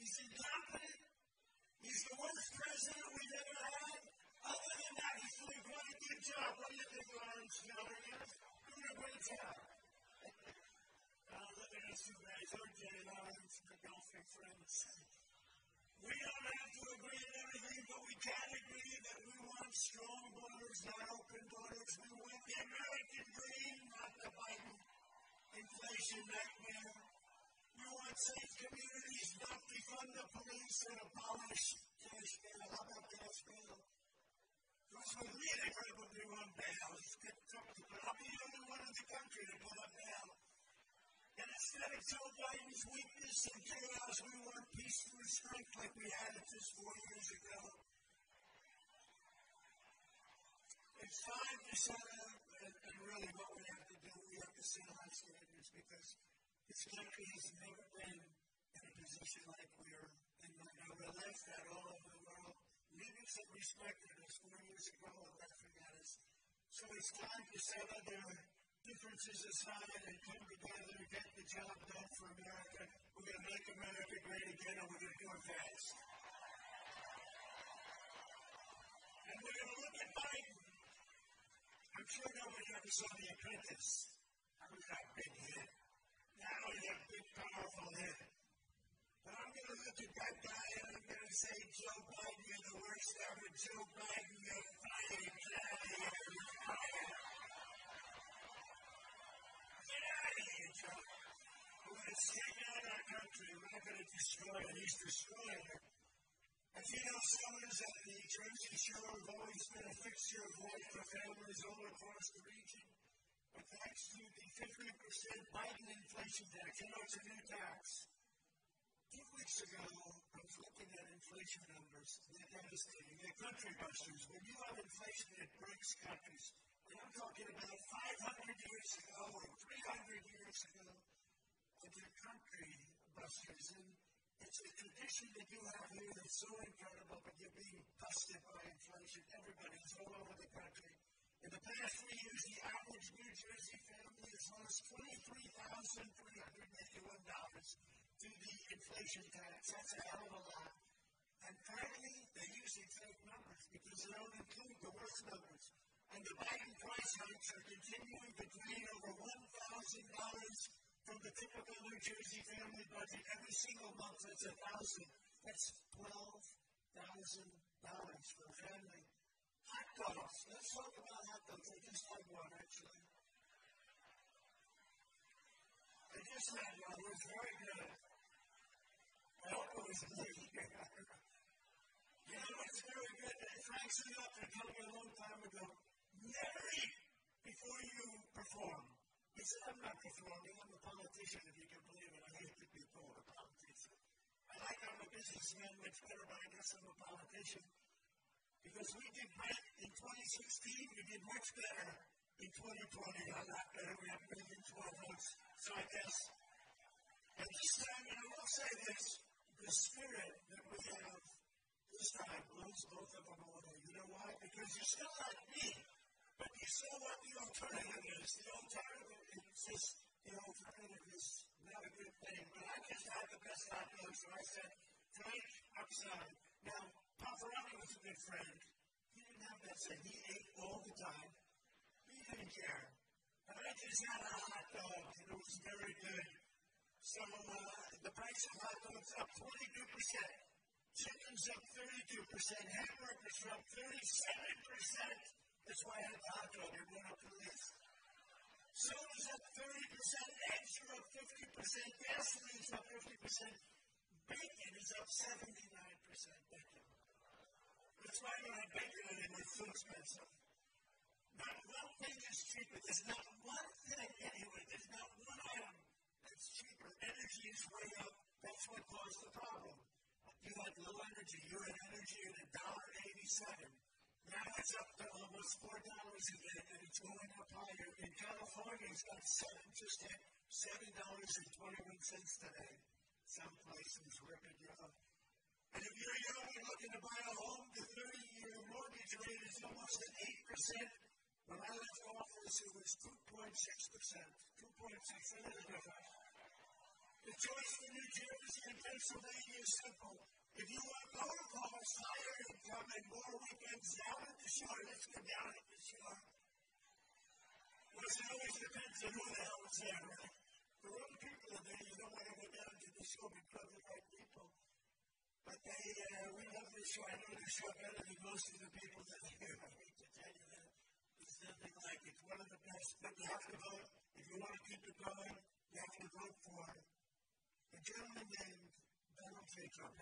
He's incompetent. He's the worst president we've ever had. Other than that, he's doing quite a good job. What do you think, Lawrence? Doing a great job. uh, look at us two guys, RJ Lawrence, my golfing friends. We don't have to agree on everything, but we can agree that we want strong borders, not open borders. We want the American dream, not the Biden inflation nightmare. We want safe communities, not defund the police and abolish cash bail. How about cash bail? Those who really probably want bail. I'll be the only one in the country to put up bail. And instead of Joe Biden's weakness and chaos, we want peace through strength like we had it just four years ago. It's time to set up, and, and really what we have to do, we have to set high standards because this country has never been in a position like we're in right now. We're left at all over the world. That respected us four years ago have left forget us. So it's time to set other differences aside and come together and get the job done for America. We're going to make America great again and we're going to do it fast. And we're going to look at Biden. I'm sure nobody ever saw The Apprentice. I was that big hit. Now he's a big, powerful hit. But I'm going to look at that guy and I'm going to say, Joe Biden, you're the worst ever. Joe Biden, you're fired. Get out of here. You're fired. Get out of here, Joe. We're going to straighten out our country. We're not going to destroy it. He's destroying it. You know, summers at the Jersey Shore have always been a fixture of life for families all across the region. But thanks to the 15% Biden inflation tax, you know it's a new tax. Two weeks ago, I was looking at inflation numbers. They're devastating. They're country busters. When you have inflation, it breaks countries. And I'm talking about 500 years ago or 300 years ago. And they're country busters. And it's a tradition that you have here that's so incredible, but you're being busted by inflation. Everybody's all over the country. In the past three years, the average New Jersey family has lost $23,381 to the inflation tax. That's a hell of a lot. And frankly, they're using fake numbers because they don't include the worst numbers. And the Biden price hikes are continuing to drain over $1,000 from the typical New Jersey family budget every single month. That's a thousand. That's twelve thousand dollars for a family. Hot dogs. Let's talk about hot dogs. I just had one actually. I just had one. It was very good. I hope it was me. you know what's very good? Frank Sinatra told me a long time ago, never eat He said, I'm not performing. I'm a politician, if you can believe it. I hate to be called a politician. I like I'm a businessman much better, but I guess I'm a politician. Because we did great in 2016, we did much better in 2020. A lot better. We have million 12 votes. So I guess, and this time, and I will say this, the spirit that we have this time blows both of them away. You know why? Because you're still like me, but you saw what the alternative is. The alternative is the alternative is not a good thing. But I just had the best hot dog, so I said, Frank, sorry. Now, Pavarotti was a good friend. He didn't have that say. He ate all the time. He didn't care. But I just had a hot dog, and it was very good. So uh, the price of hot dogs up 22%. Chicken's up 32%. Hamburgers are up 37%. That's why I had the hot dog. It went up the Soda's up 30%. Eggs are up 50%. Gasoline's up 50%. Bacon is up 79% bacon. That's why don't have bacon anymore. It's so expensive. Not one thing is cheaper. There's not one thing anyway. There's not one item that's cheaper. Energy is way up. That's what caused the problem. You had low energy. You're at energy at $1.87. Now it's up to almost $4 again, and it's going up higher. In California, it's got seven, just hit $7.21 today some places up. And if you're young and looking to buy a home, the 30-year mortgage rate is almost at 8%. When I left office, it was 2.6%. 2.6, that is a difference. The choice for New Jersey and Pennsylvania is simple. If you want lower costs, higher income, and more weekends down at the shore, let's go down at the shore. Well, it always depends on who the hell is there, right? The wrong people are there, you don't want to go down to the shore because of the right people. But they, uh, we love this show. I know this show better than most of the people that are here. I hate to tell you that. It's nothing like it. It's one of the best. But you have to vote. If you want to keep it going, you have to vote for a gentleman named Donald J. Trump.